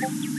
you